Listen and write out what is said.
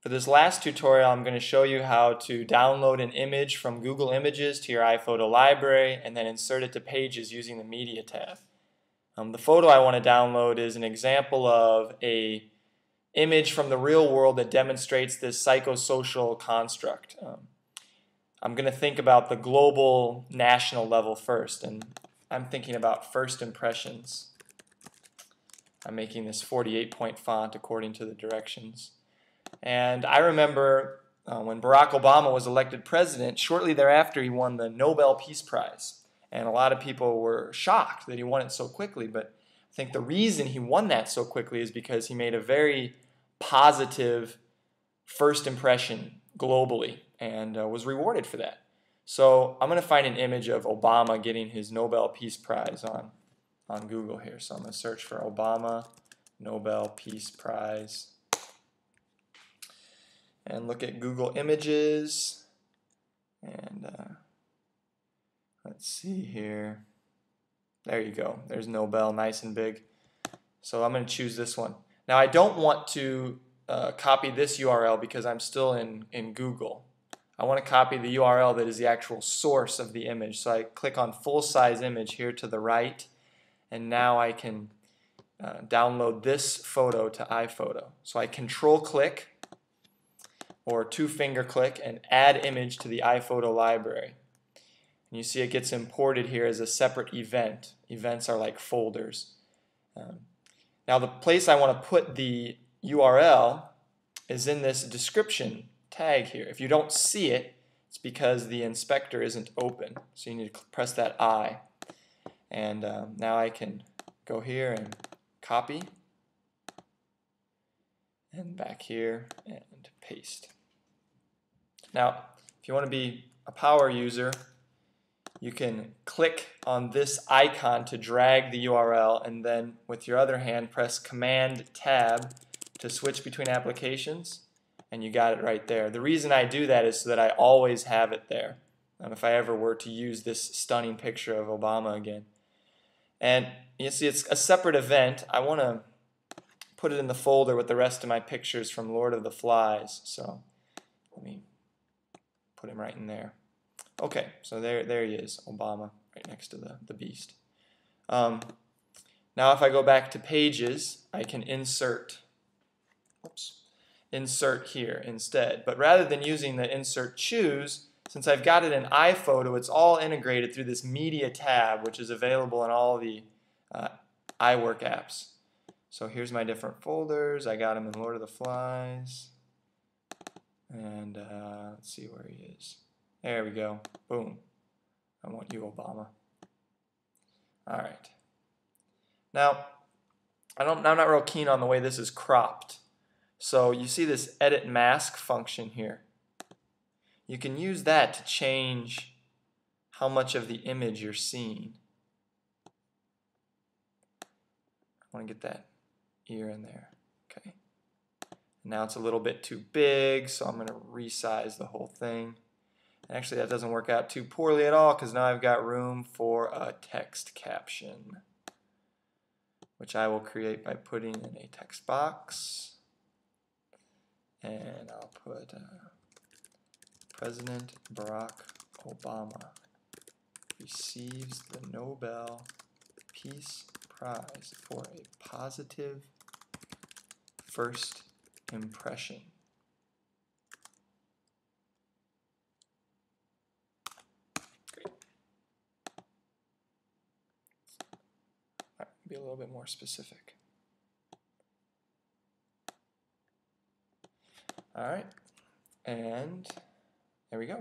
For this last tutorial, I'm going to show you how to download an image from Google Images to your iPhoto library and then insert it to Pages using the Media tab. Um, the photo I want to download is an example of a image from the real world that demonstrates this psychosocial construct. Um, I'm going to think about the global national level first, and I'm thinking about first impressions. I'm making this 48 point font according to the directions. And I remember uh, when Barack Obama was elected president, shortly thereafter he won the Nobel Peace Prize. And a lot of people were shocked that he won it so quickly. But I think the reason he won that so quickly is because he made a very positive first impression globally and uh, was rewarded for that. So I'm going to find an image of Obama getting his Nobel Peace Prize on, on Google here. So I'm going to search for Obama Nobel Peace Prize and look at Google Images. And uh, let's see here. There you go. There's Nobel, nice and big. So I'm going to choose this one. Now I don't want to uh, copy this URL because I'm still in, in Google. I want to copy the URL that is the actual source of the image. So I click on full size image here to the right and now I can uh, download this photo to iPhoto. So I control click or two finger click and add image to the iPhoto library. And you see it gets imported here as a separate event. Events are like folders. Um, now the place I want to put the URL is in this description tag here. If you don't see it, it's because the inspector isn't open. So you need to press that I. And um, now I can go here and copy and back here and paste. Now, if you want to be a power user, you can click on this icon to drag the URL and then with your other hand press Command Tab to switch between applications and you got it right there. The reason I do that is so that I always have it there um, if I ever were to use this stunning picture of Obama again. And you see it's a separate event. I want to put it in the folder with the rest of my pictures from Lord of the Flies. So let me put him right in there. Okay, so there, there he is, Obama, right next to the, the beast. Um, now if I go back to pages, I can insert, oops, insert here instead. But rather than using the insert choose, since I've got it in iPhoto, it's all integrated through this media tab, which is available in all the uh, iWork apps. So here's my different folders. I got them in Lord of the Flies. And uh, let's see where he is. There we go. Boom. I want you, Obama. All right. Now, I don't, I'm not real keen on the way this is cropped. So you see this edit mask function here. You can use that to change how much of the image you're seeing. I want to get that ear and there. Okay. Now it's a little bit too big, so I'm going to resize the whole thing. Actually, that doesn't work out too poorly at all because now I've got room for a text caption, which I will create by putting in a text box. And I'll put uh, President Barack Obama receives the Nobel Peace Prize for a positive first impression. be a little bit more specific. All right, and there we go.